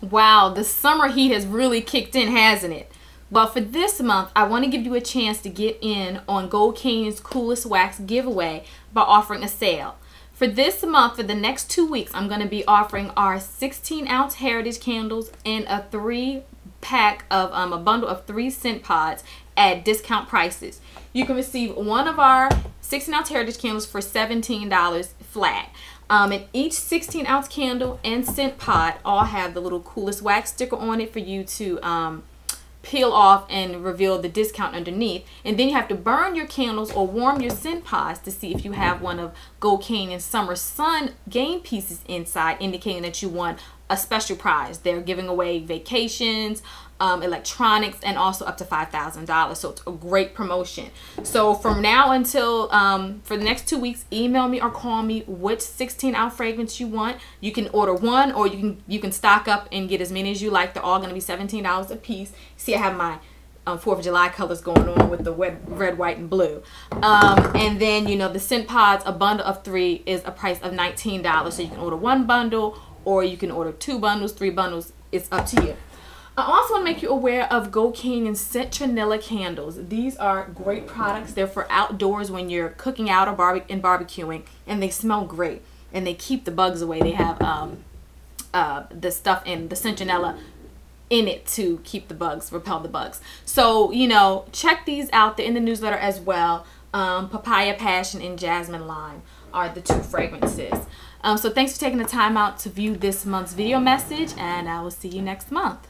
Wow, the summer heat has really kicked in, hasn't it? But for this month, I want to give you a chance to get in on Gold Canyon's Coolest Wax giveaway by offering a sale. For this month, for the next two weeks, I'm going to be offering our 16 ounce heritage candles and a three pack of um, a bundle of three scent pods at discount prices. You can receive one of our 16 ounce heritage candles for $17 flat. Um, and each 16 ounce candle and scent pod all have the little coolest wax sticker on it for you to um, peel off and reveal the discount underneath. And then you have to burn your candles or warm your scent pods to see if you have one of Gold Canyon Summer Sun game pieces inside, indicating that you won a special prize. They're giving away vacations, um, electronics, and also up to $5,000. So it's a great promotion. So from now until um, for the next two weeks, email me or call me which 16 ounce fragrance you want. You can order one or you can you can stock up and get as many as you like. They're all going to be $17 a piece. See, I have my um, 4th of July colors going on with the red, red white, and blue. Um, and then, you know, the scent pods, a bundle of three is a price of $19. So you can order one bundle or you can order two bundles, three bundles. It's up to you. I also want to make you aware of Gold Canyon Citronella candles. These are great products. They're for outdoors when you're cooking out or barbe and barbecuing, and they smell great. And they keep the bugs away. They have um, uh, the stuff in the citronella in it to keep the bugs, repel the bugs. So, you know, check these out. They're in the newsletter as well. Um, Papaya Passion and Jasmine Lime are the two fragrances. Um, so thanks for taking the time out to view this month's video message and I will see you next month.